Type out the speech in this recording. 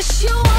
wish you